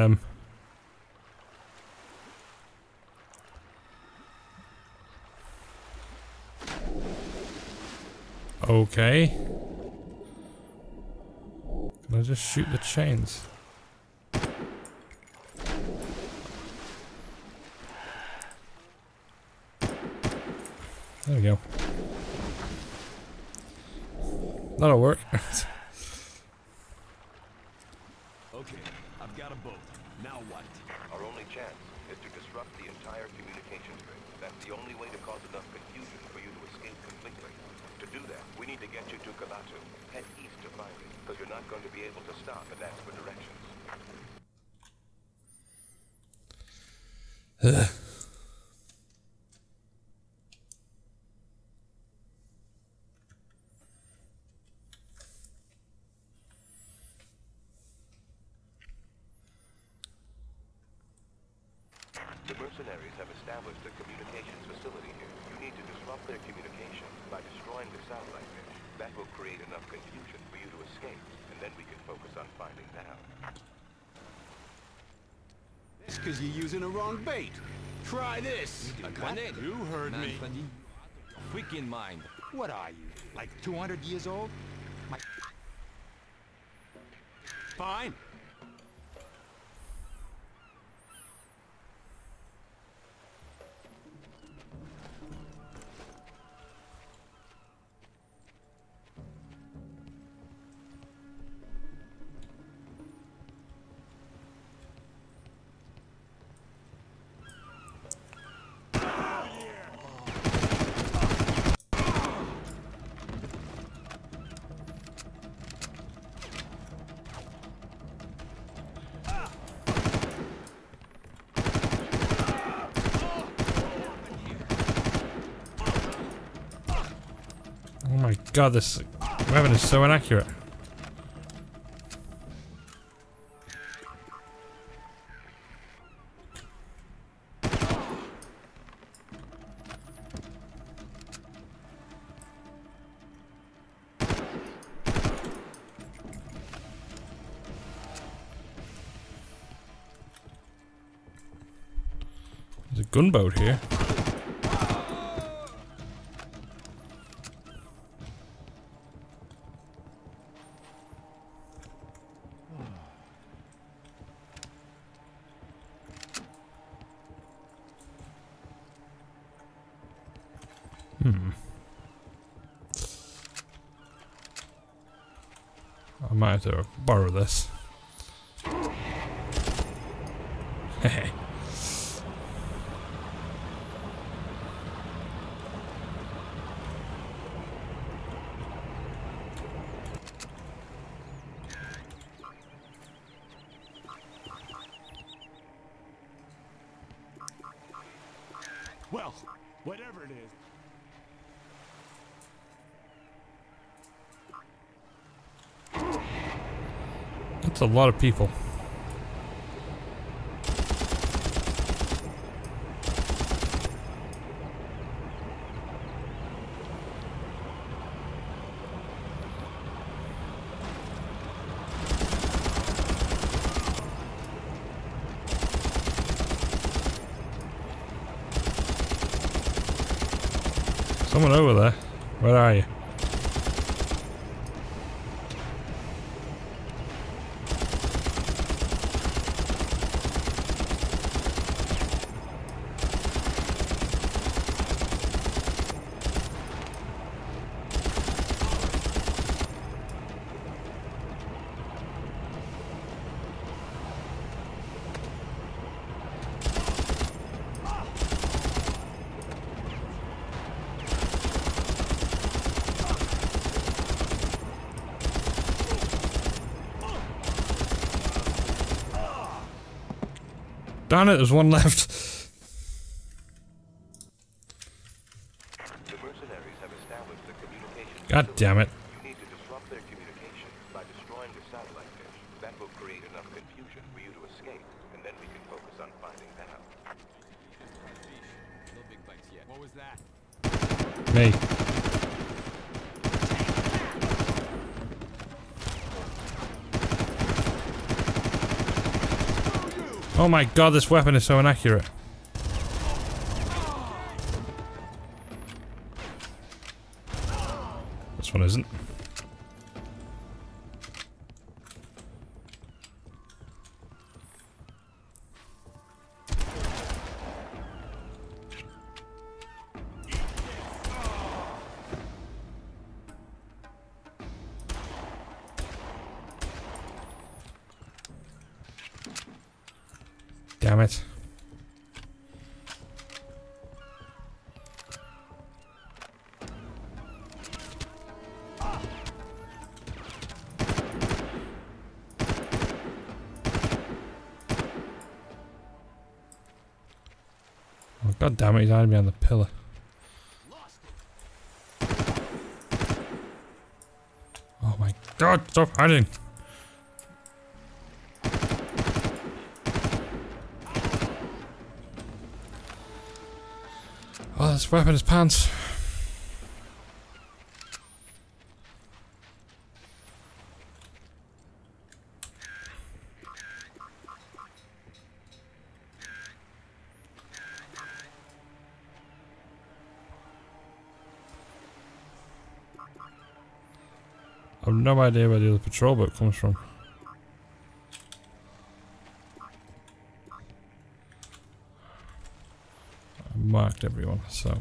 Um. Okay. Can I just shoot the chains? There we go. That'll work. Okay, I've got a boat. Now what? Our only chance is to disrupt the entire communications grid. That's the only way to cause enough confusion for you to escape completely. To do that, we need to get you to Kalatu. Head east to find it, because you're not going to be able to stop and ask for directions. The mercenaries have established a communications facility here. You need to disrupt their communications by destroying the satellite dish. That will create enough confusion for you to escape, and then we can focus on finding them. It's because you're using the wrong bait. Try this. A grenade. You heard me. Man-friendly. Quick in mind. What are you, like 200 years old? My... Fine. God, this weapon is so inaccurate. There's a gunboat here. Have to borrow this. Well, whatever it is. That's a lot of people. Someone over there. Where are you? Darn it, there's one left. The mercenaries have established a communications God damn it. You need to disrupt their communication by destroying the satellite dish. That will create enough confusion for you to escape, and then we can focus on finding them. No big bites yet. What was that? Me. Oh my god, this weapon is so inaccurate. This one isn't. Damn it. Oh, God damn it, he's hiding behind the pillar. Oh my god, stop hiding! Oh, this weapon is pants. I've no idea where the other patrol boat comes from. I marked everyone, so.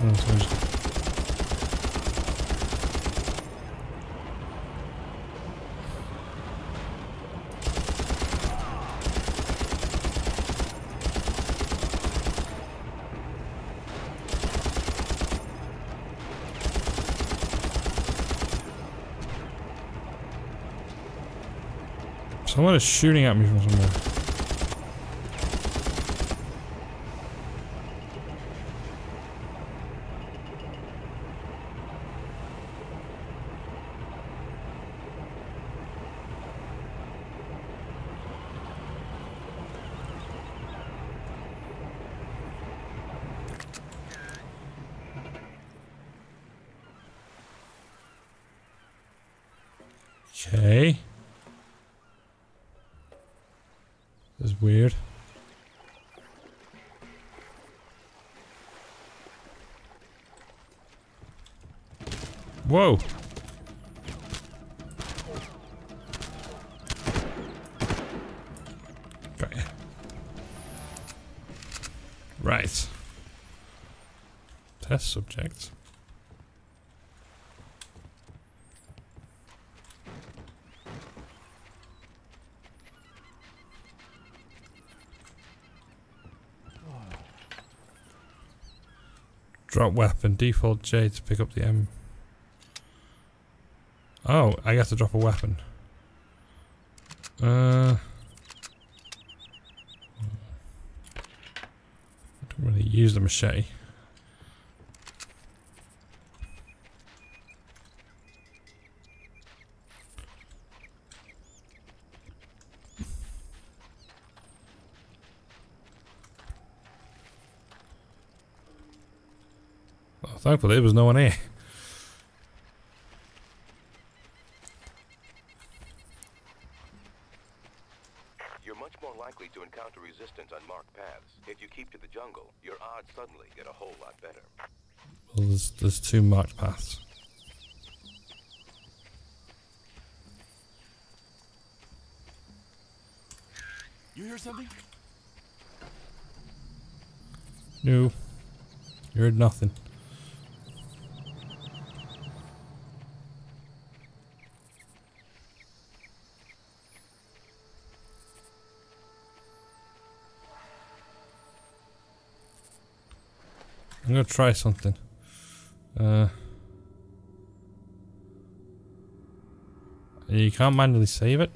Oh, so just- Someone is shooting at me from somewhere. Okay. Weird. Whoa. Ya. Right. Test subject. Drop weapon. Default J to pick up the M. Oh, I got to drop a weapon. Uh. I don't really use the machete. Thankfully there was no one here. You're much more likely to encounter resistance on marked paths. If you keep to the jungle, your odds suddenly get a whole lot better. Well, there's, there's two marked paths. You hear something? No. You heard nothing. I'm gonna try something. Uh, you can't manually save it.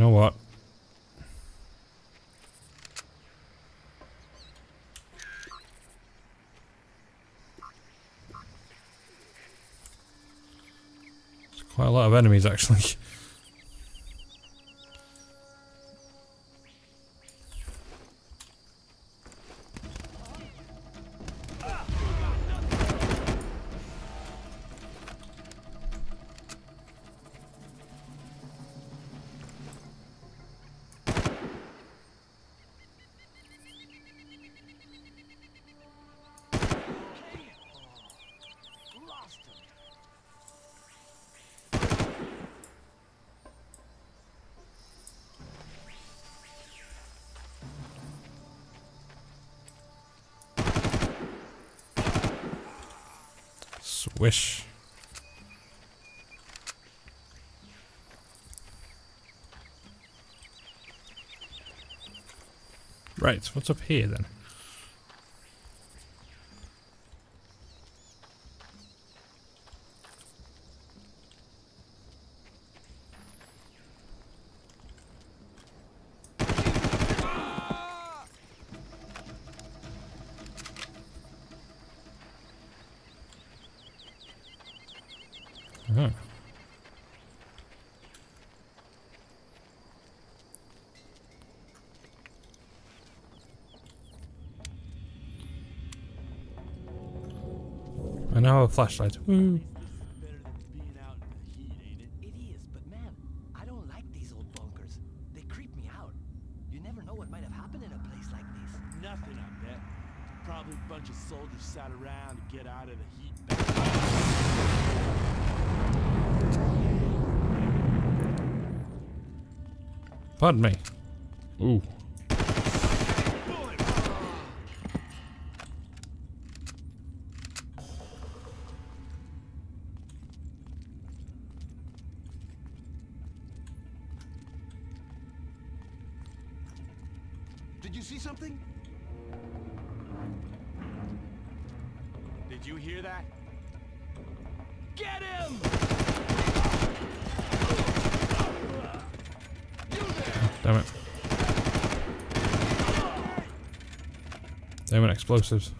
You know what? There's quite a lot of enemies actually. Swish. Right, what's up here then? Oh. I now have a flashlight. Woo. Better than Did you see something? Did you hear that? Get him! Damn it. Damn it, explosives.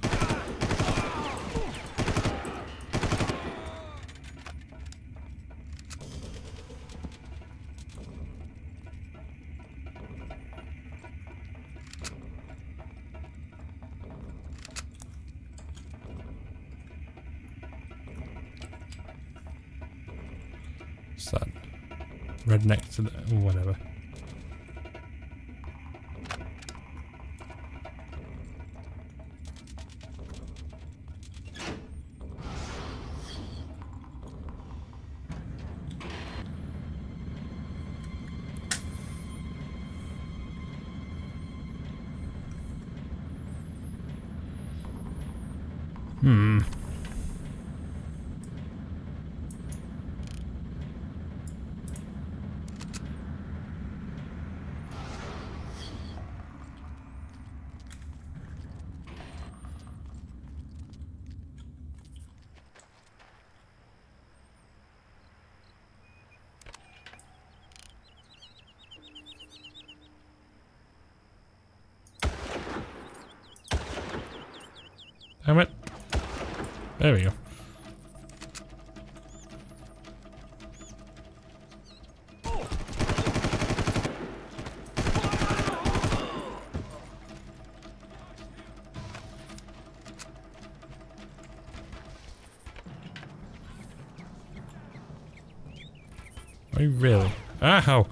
Hmm. Damn it. There we go. Are you really? Ah, Ow!